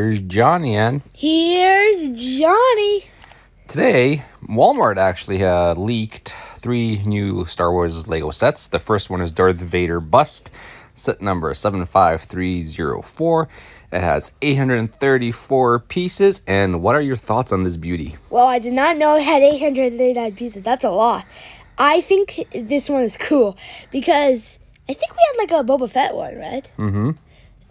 Here's Johnny and Here's Johnny. today Walmart actually uh, leaked three new Star Wars Lego sets. The first one is Darth Vader bust, set number 75304. It has 834 pieces. And what are your thoughts on this beauty? Well, I did not know it had 839 pieces. That's a lot. I think this one is cool because I think we had like a Boba Fett one, right? Mm-hmm.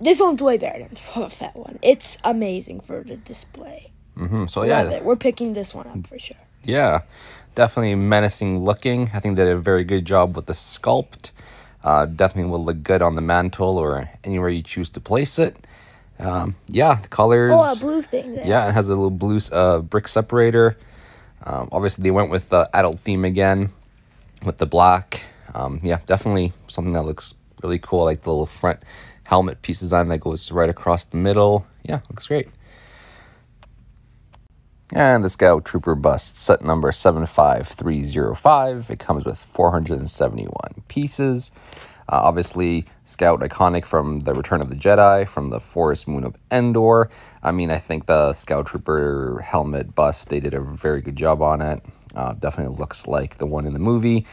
This one's way better than the fat one. It's amazing for the display. Mm-hmm. So yeah. We're picking this one up for sure. Yeah, definitely menacing looking. I think they did a very good job with the sculpt. Uh, definitely will look good on the mantle or anywhere you choose to place it. Um, yeah, the colors. Oh, a blue thing there. Yeah, it has a little blue uh, brick separator. Um, obviously, they went with the adult theme again with the black. Um, yeah, definitely something that looks really cool. I like the little front helmet piece design that goes right across the middle. Yeah, looks great. And the Scout Trooper bust, set number 75305. It comes with 471 pieces. Uh, obviously, Scout iconic from the Return of the Jedi, from the Forest Moon of Endor. I mean, I think the Scout Trooper helmet bust, they did a very good job on it. Uh, definitely looks like the one in the movie.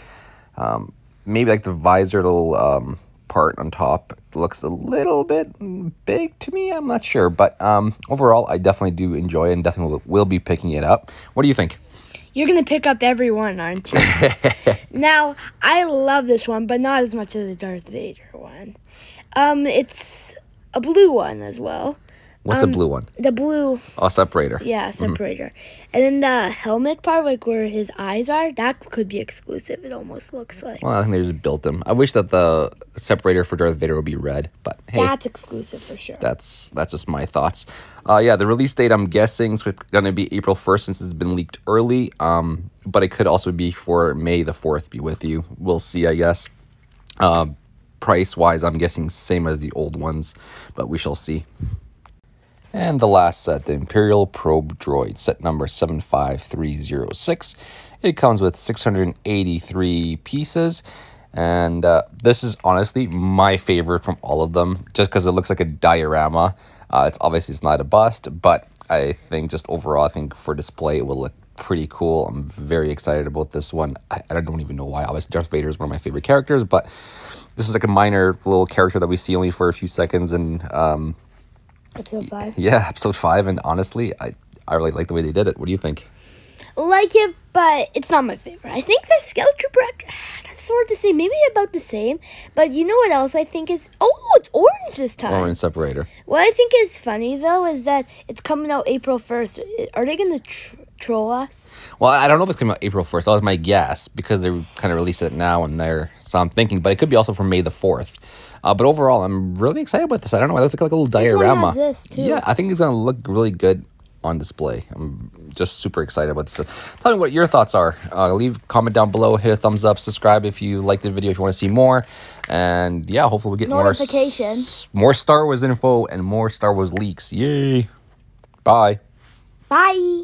Um, maybe like the visor little um, part on top looks a little bit big to me. I'm not sure, but um, overall, I definitely do enjoy it and definitely will, be picking it up. What do you think? You're gonna pick up every one, aren't you? now, I love this one, but not as much as the Darth Vader one. Um, it's a blue one as well. What's Um, the blue one? The blue, Oh, separator. yeah, separator. And then the helmet part, like where his eyes are, that could be exclusive. It almost looks like Well, I think they just built them. I wish that the separator for Darth Vader would be red, but hey, that's exclusive for sure. that's that's just my thoughts. Uh, yeah, the release date I'm guessing is going to be April 1st since it's been leaked early. Um, but it could also be for May the 4th. Be with you. We'll see. I guess. Uh, price wise, I'm guessing same as the old ones, but we shall see. And the last set, the Imperial Probe Droid, set number 75306. It comes with 683 pieces. And uh, this is honestly my favorite from all of them, just because it looks like a diorama. Uh, it's obviously it's not a bust, but I think just overall, I think for display it will look pretty cool. I'm very excited about this one. I, I don't even know why. Obviously, Darth Vader is one of my favorite characters, but this is like a minor little character that we see only for a few seconds, and um, Episode five. yeah, episode five, and honestly, I I really like the way they did it. What do you think? Like it, but it's not my favorite. I think the Scout Trooper. act- That's sort of the same. Maybe about the same. But you know what else I think is? Oh, it's orange this time. Orange separator. What I think is funny though is that it's coming out April first. Are they gonna tr- troll us? Well, I don't know if it's coming out April first. That was my guess because they kind of released it now and there. So I'm thinking, but it could be also from May the fourth. Uh, but overall, I'm really excited about this. I don't know. It looks like a little diorama. this, too. Yeah, I think it's gonna look really good on display. I'm just super excited about this. Tell me what your thoughts are. Uh, leave a comment down below. Hit a thumbs up. Subscribe if you like the video. If you want to see more. And yeah, hopefully we get more s- more Star Wars info and more Star Wars leaks. Yay! Bye. Bye.